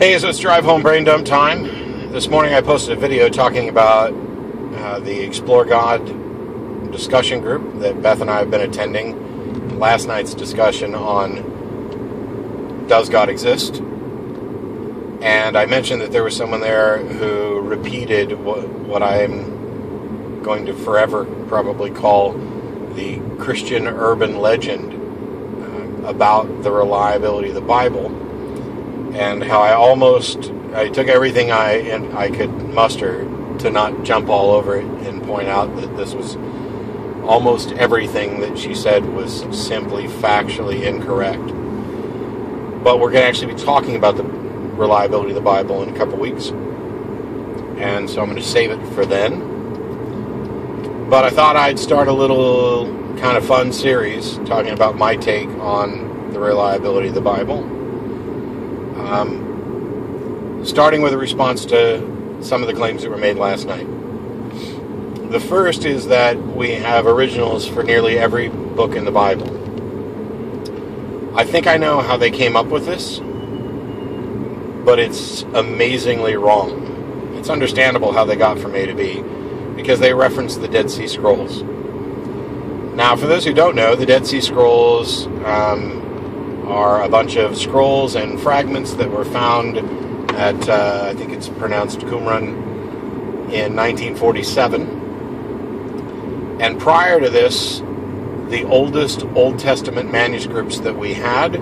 Hey, so it's Drive Home Brain Dump time. This morning I posted a video talking about uh, the Explore God discussion group that Beth and I have been attending. Last night's discussion on Does God Exist? And I mentioned that there was someone there who repeated what, what I'm going to forever probably call the Christian urban legend uh, about the reliability of the Bible and how I almost I took everything I and I could muster to not jump all over it and point out that this was almost everything that she said was simply factually incorrect. But we're going to actually be talking about the reliability of the Bible in a couple weeks. And so I'm going to save it for then. But I thought I'd start a little kind of fun series talking about my take on the reliability of the Bible um, starting with a response to some of the claims that were made last night. The first is that we have originals for nearly every book in the Bible. I think I know how they came up with this, but it's amazingly wrong. It's understandable how they got from A to B because they reference the Dead Sea Scrolls. Now, for those who don't know, the Dead Sea Scrolls um, are a bunch of scrolls and fragments that were found at, uh, I think it's pronounced Qumran, in 1947. And prior to this, the oldest Old Testament manuscripts that we had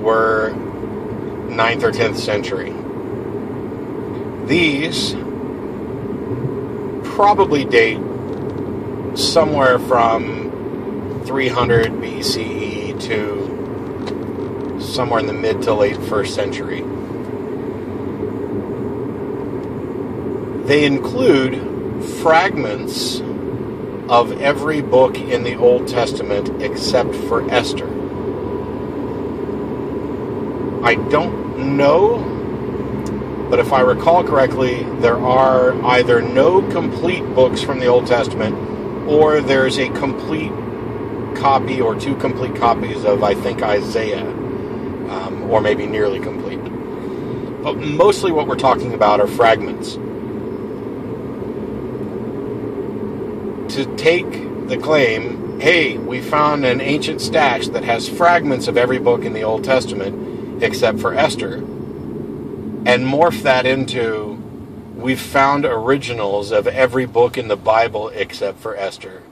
were 9th or 10th century. These probably date somewhere from 300 BCE to somewhere in the mid to late first century. They include fragments of every book in the Old Testament except for Esther. I don't know, but if I recall correctly, there are either no complete books from the Old Testament or there's a complete copy or two complete copies of, I think, Isaiah or maybe nearly complete. But mostly what we're talking about are fragments. To take the claim, hey, we found an ancient stash that has fragments of every book in the Old Testament except for Esther, and morph that into we've found originals of every book in the Bible except for Esther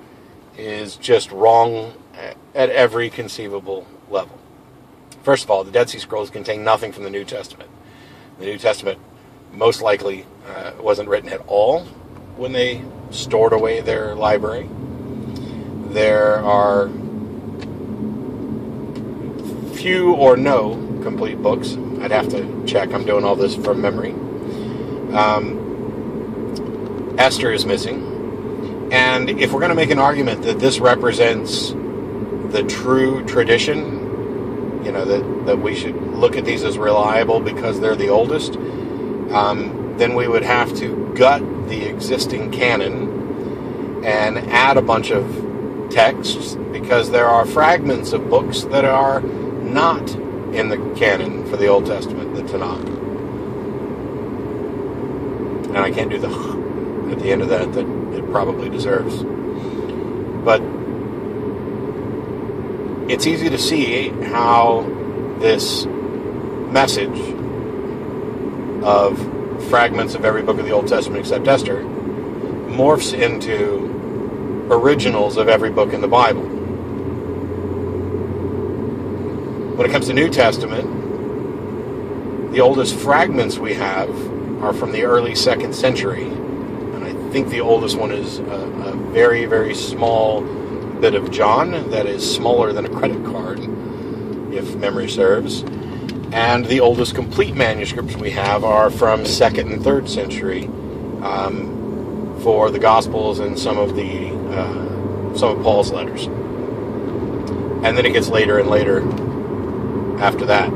is just wrong at every conceivable level. First of all, the Dead Sea Scrolls contain nothing from the New Testament. The New Testament most likely uh, wasn't written at all when they stored away their library. There are few or no complete books. I'd have to check. I'm doing all this from memory. Um, Esther is missing. And if we're going to make an argument that this represents the true tradition you know that that we should look at these as reliable because they're the oldest, um, then we would have to gut the existing canon and add a bunch of texts because there are fragments of books that are not in the canon for the Old Testament, the Tanakh. And I can't do the at the end of that that it probably deserves. But it's easy to see how this message of fragments of every book of the Old Testament except Esther morphs into originals of every book in the Bible. When it comes to New Testament, the oldest fragments we have are from the early second century. And I think the oldest one is a, a very, very small bit of John that is smaller than a credit card, if memory serves. And the oldest complete manuscripts we have are from second and third century um, for the Gospels and some of the uh, some of Paul's letters. And then it gets later and later after that.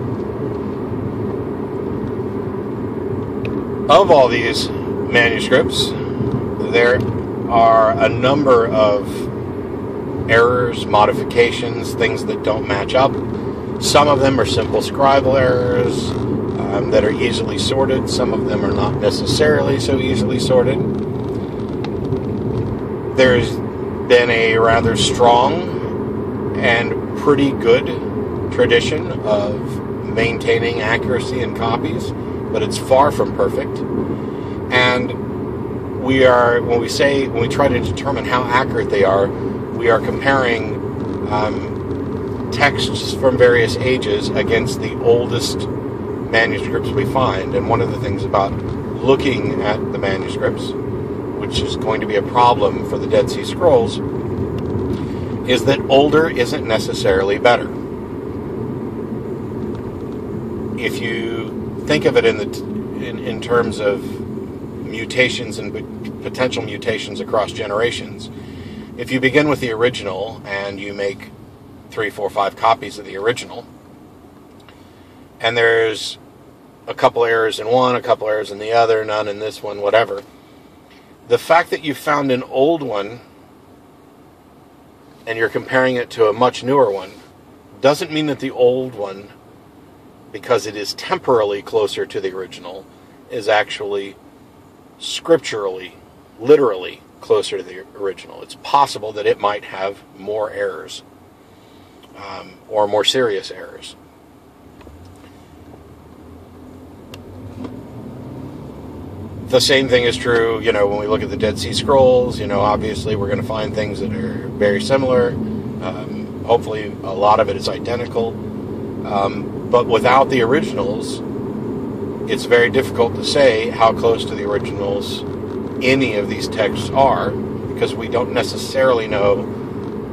Of all these manuscripts, there are a number of errors, modifications, things that don't match up. Some of them are simple scribal errors. Um, that are easily sorted, some of them are not necessarily so easily sorted. There's been a rather strong and pretty good tradition of maintaining accuracy in copies, but it's far from perfect. And we are, when we say, when we try to determine how accurate they are, we are comparing um, texts from various ages against the oldest manuscripts we find. And one of the things about looking at the manuscripts, which is going to be a problem for the Dead Sea Scrolls, is that older isn't necessarily better. If you think of it in the in, in terms of mutations and potential mutations across generations, if you begin with the original and you make three, four, five copies of the original, and there's a couple errors in one, a couple errors in the other, none in this one, whatever. The fact that you found an old one and you're comparing it to a much newer one doesn't mean that the old one, because it is temporally closer to the original, is actually scripturally, literally closer to the original. It's possible that it might have more errors um, or more serious errors. the same thing is true, you know, when we look at the Dead Sea Scrolls, you know, obviously we're going to find things that are very similar. Um, hopefully, a lot of it is identical. Um, but without the originals, it's very difficult to say how close to the originals any of these texts are because we don't necessarily know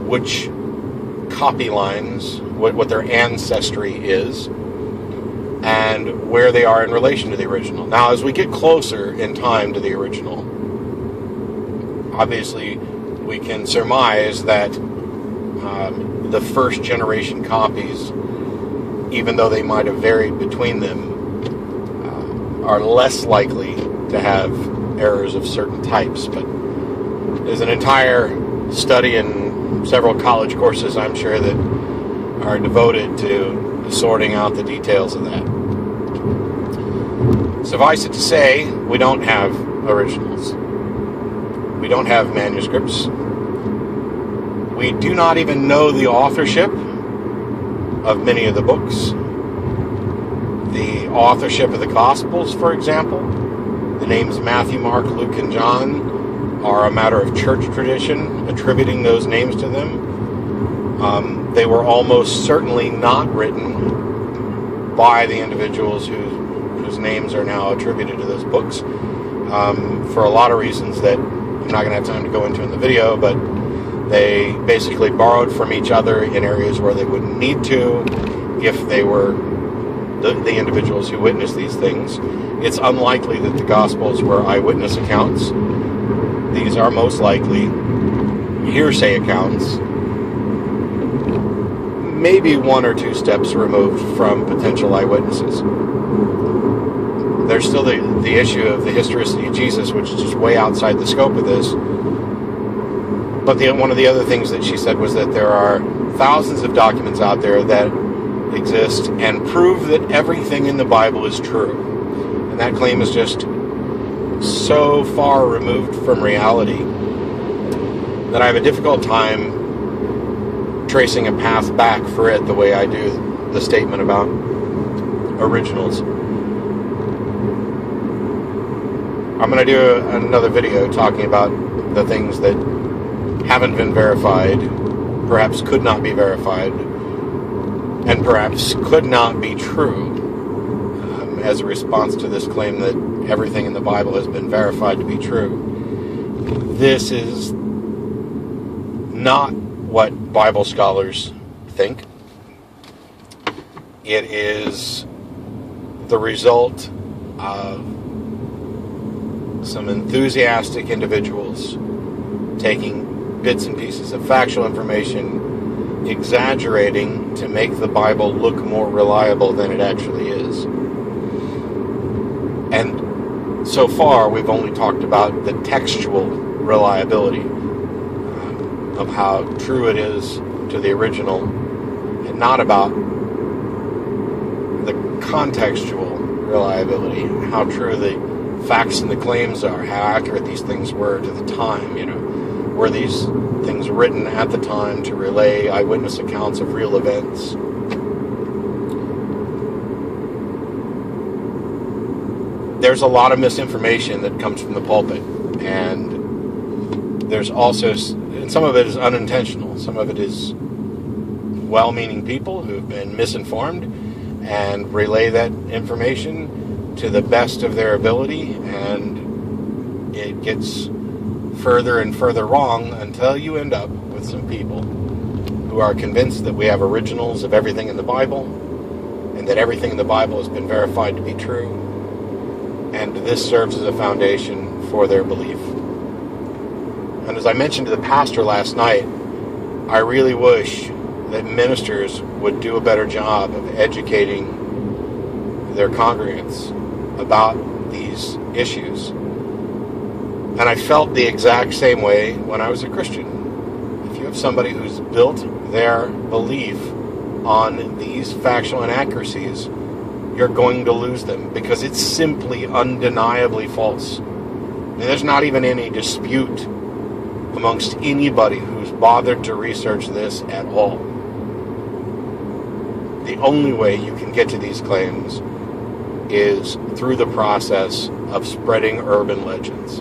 which copy lines, what, what their ancestry is and where they are in relation to the original. Now, as we get closer in time to the original, obviously we can surmise that um, the first generation copies, even though they might have varied between them, uh, are less likely to have errors of certain types. But there's an entire study and several college courses, I'm sure, that are devoted to sorting out the details of that. Suffice it to say, we don't have originals. We don't have manuscripts. We do not even know the authorship of many of the books. The authorship of the Gospels, for example, the names Matthew, Mark, Luke, and John are a matter of church tradition, attributing those names to them. Um, they were almost certainly not written by the individuals who whose names are now attributed to those books um, for a lot of reasons that I'm not going to have time to go into in the video, but they basically borrowed from each other in areas where they wouldn't need to if they were the, the individuals who witnessed these things. It's unlikely that the Gospels were eyewitness accounts. These are most likely hearsay accounts, maybe one or two steps removed from potential eyewitnesses there's still the, the issue of the historicity of Jesus, which is just way outside the scope of this. But the, one of the other things that she said was that there are thousands of documents out there that exist and prove that everything in the Bible is true. And that claim is just so far removed from reality that I have a difficult time tracing a path back for it the way I do the statement about originals. I'm going to do another video talking about the things that haven't been verified, perhaps could not be verified, and perhaps could not be true um, as a response to this claim that everything in the Bible has been verified to be true. This is not what Bible scholars think. It is the result of some enthusiastic individuals taking bits and pieces of factual information, exaggerating to make the Bible look more reliable than it actually is. And so far, we've only talked about the textual reliability uh, of how true it is to the original, and not about the contextual reliability, how true the facts and the claims are, how accurate these things were to the time. You know, were these things written at the time to relay eyewitness accounts of real events? There's a lot of misinformation that comes from the pulpit, and there's also, and some of it is unintentional, some of it is well meaning people who've been misinformed and relay that information to the best of their ability, and it gets further and further wrong until you end up with some people who are convinced that we have originals of everything in the Bible and that everything in the Bible has been verified to be true, and this serves as a foundation for their belief. And as I mentioned to the pastor last night, I really wish that ministers would do a better job of educating their congregants about these issues. And I felt the exact same way when I was a Christian. If you have somebody who's built their belief on these factual inaccuracies, you're going to lose them because it's simply undeniably false. And there's not even any dispute amongst anybody who's bothered to research this at all the only way you can get to these claims is through the process of spreading urban legends.